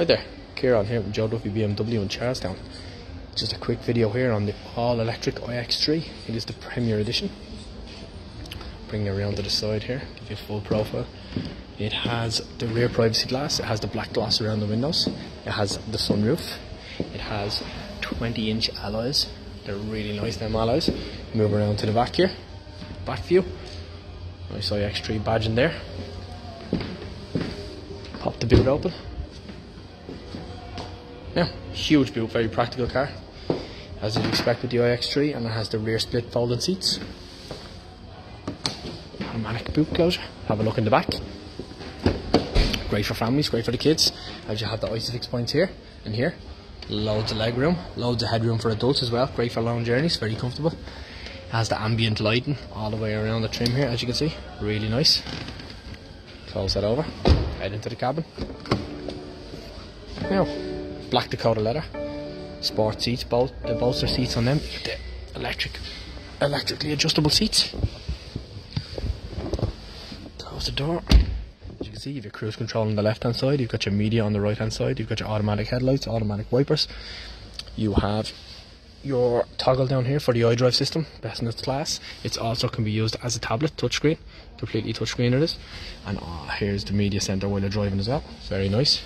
Hi there, Kieran here from Joe Duffy BMW in Charlestown. Just a quick video here on the all-electric iX3. It is the Premier Edition. Bring it around to the side here, give you a full profile. It has the rear privacy glass, it has the black glass around the windows, it has the sunroof, it has 20 inch alloys. They're really nice, them alloys. Move around to the back here, back view. Nice iX3 badge in there. Pop the boot open. Yeah, huge boot, very practical car. As you'd expect with the iX3, and it has the rear split folding seats. Automatic boot closure. Have a look in the back. Great for families, great for the kids. As you have the ISOFIX points here and here. Loads of leg room, loads of headroom for adults as well. Great for long journeys, very comfortable. It has the ambient lighting all the way around the trim here, as you can see. Really nice. Close that over. Head into the cabin. Now, black Dakota leather, sport seats, both the bolster seats on them, the electric, electrically adjustable seats. Close the door. As you can see, you've your cruise control on the left hand side, you've got your media on the right hand side, you've got your automatic headlights, automatic wipers. You have your toggle down here for the iDrive system, best in its class. It also can be used as a tablet, touchscreen, completely touchscreen it is. And oh, here's the media center while you're driving as well. Very nice.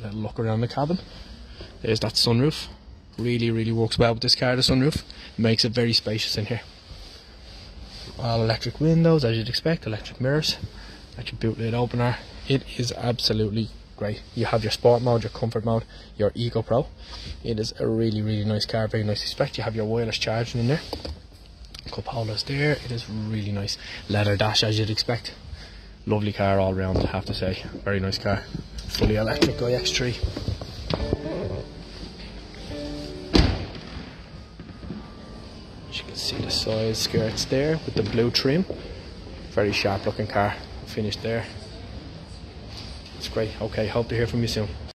A little look around the cabin. There's that sunroof. Really, really works well with this car, the sunroof. Makes it very spacious in here. All electric windows, as you'd expect, electric mirrors, electric boot lid opener. It is absolutely great. You have your sport mode, your comfort mode, your Eco Pro. It is a really, really nice car, very nice spec. You have your wireless charging in there. Cup holders there. It is really nice. Leather dash, as you'd expect. Lovely car all round, I have to say. Very nice car. Fully electric iX3. As you can see the side skirts there with the blue trim. Very sharp looking car. Finished there. It's great. Okay, hope to hear from you soon.